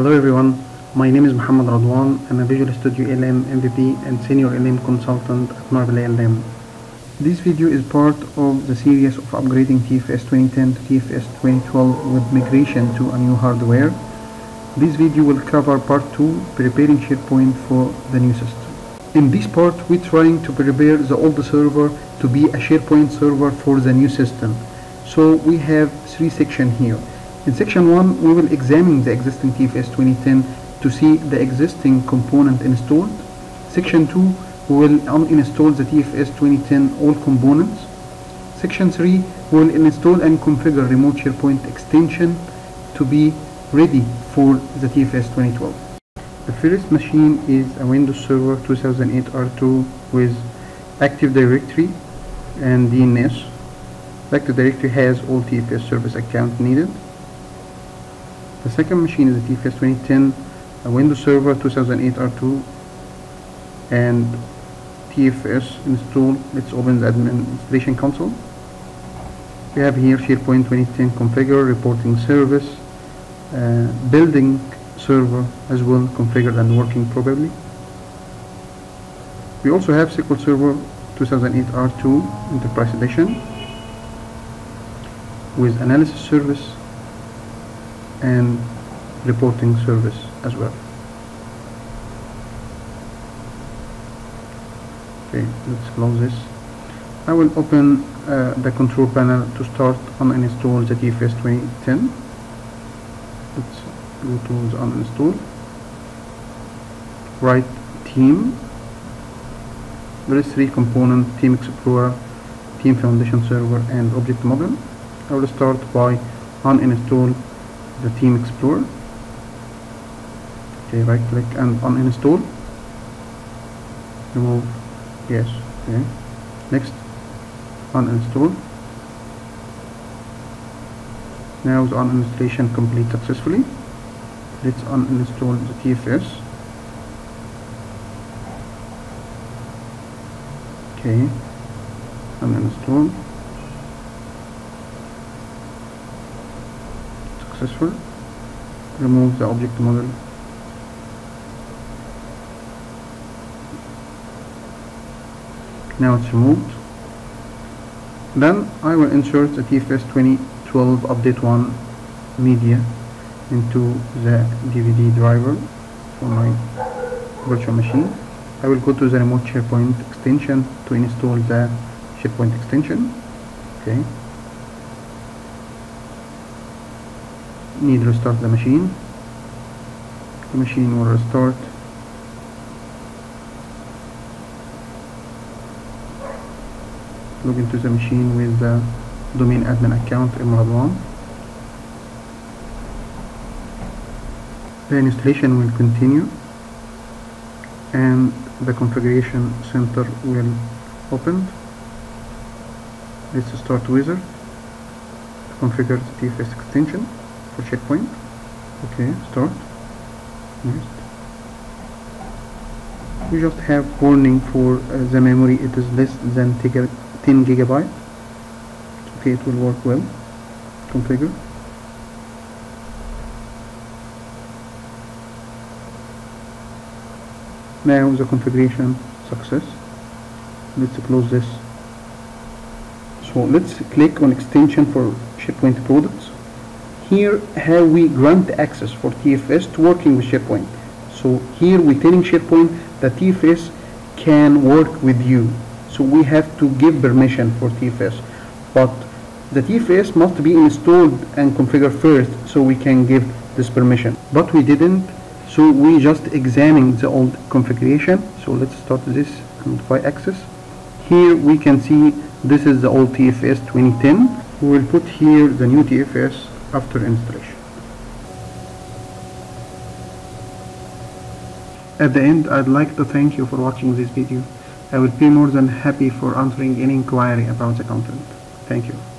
Hello everyone, my name is Mohamed Radwan. I'm a Visual Studio ALM MVP and Senior ALM Consultant at Marvel LM. This video is part of the series of upgrading TFS 2010 to TFS 2012 with migration to a new hardware. This video will cover part 2, preparing SharePoint for the new system. In this part, we're trying to prepare the old server to be a SharePoint server for the new system. So we have three sections here. In section 1, we will examine the existing TFS 2010 to see the existing component installed. Section 2, we will uninstall the TFS 2010 all components. Section 3, we will install and configure remote SharePoint extension to be ready for the TFS 2012. The first machine is a Windows Server 2008 R2 with Active Directory and DNS. Active Directory has all TFS service accounts needed. The second machine is a TFS 2010 a Windows Server 2008 R2 and TFS install. Let's open the administration console. We have here SharePoint 2010 configure, reporting service, uh, building server as well configured and working properly. We also have SQL Server 2008 R2 Enterprise Edition with analysis service and reporting service as well. Okay, let's close this. I will open uh, the control panel to start uninstall the TFS 2010. Let's go to the uninstall. Write team. There is three component Team Explorer, Team Foundation Server and Object Model. I will start by uninstall the Team Explorer. Okay, right click and uninstall. Remove yes. Okay. Next, uninstall. Now the uninstallation complete successfully. Let's uninstall the TFS. Okay, uninstall. Successful remove the object model now it's removed then I will insert the TFS 2012 update 1 media into the DVD driver for my virtual machine. I will go to the remote SharePoint extension to install the SharePoint extension. Okay need to restart the machine. The machine will restart. Log into the machine with the domain admin account Imran1 the installation will continue and the configuration center will open. Let's start wizard configure the TFS extension for SharePoint okay start. Next. We just have warning for uh, the memory. It is less than 10 gigabyte. Okay it will work well. Configure. Now the configuration. Success. Let's close this. So let's click on extension for SharePoint products here how we grant access for TFS to working with SharePoint? So here we're telling SharePoint that TFS can work with you. So we have to give permission for TFS but the TFS must be installed and configured first so we can give this permission. But we didn't so we just examine the old configuration. So let's start this modify access. Here we can see this is the old TFS 2010 we will put here the new TFS after installation at the end I'd like to thank you for watching this video. I would be more than happy for answering any inquiry about the content. Thank you